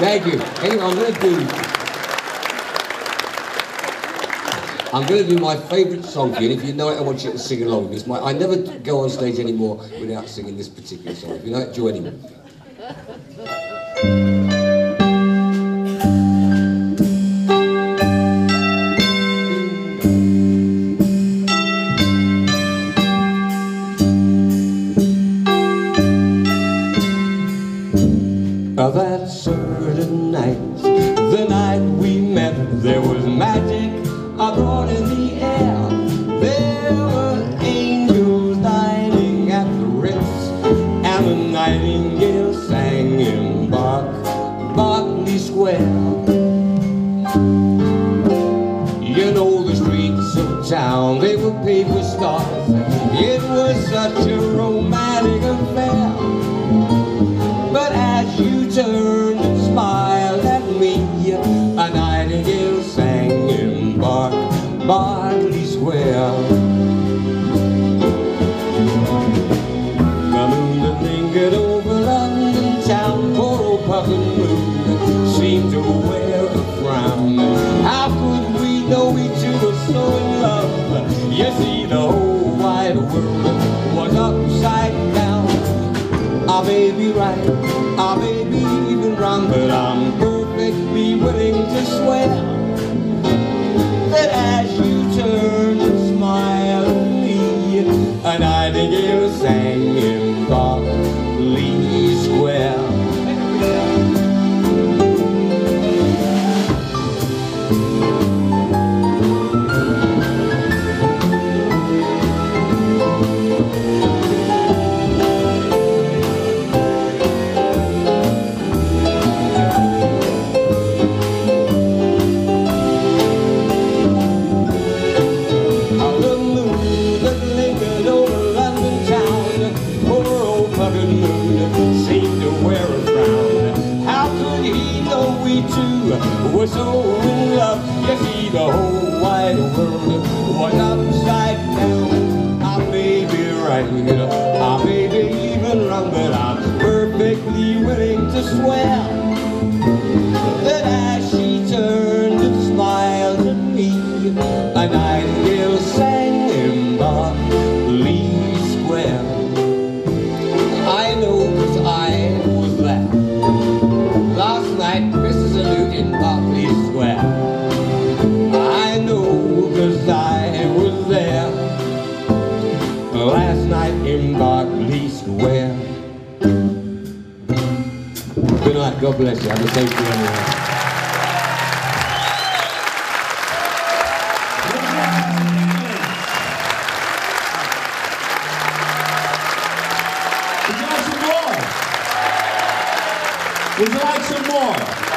Thank you. Anyway, I'm going to do. I'm going to do my favourite song and if you know it, I want you to sing along. Because my, I never go on stage anymore without singing this particular song. If you know it, join me. That there was magic abroad in the air. There were angels dining at the Ritz, and the nightingale sang in Berk, Berkeley Square. You know the streets of town, they were with stars. It was such a romantic Berkeley Square. The moon that lingered over London town, poor old puffin moon, seemed to wear a frown. How could we know each other so in love? You see, the whole wide world was upside down. I may be right, I may be even wrong, but I'm were so in love? You see, the whole wide world was upside down. I may be right, I may be even wrong, but I'm perfectly willing to swear in Berkeley Square. I know 'cause I was there last night in Berkeley Square. Good night. God bless you. Have a safe journey. More? Would you like some more?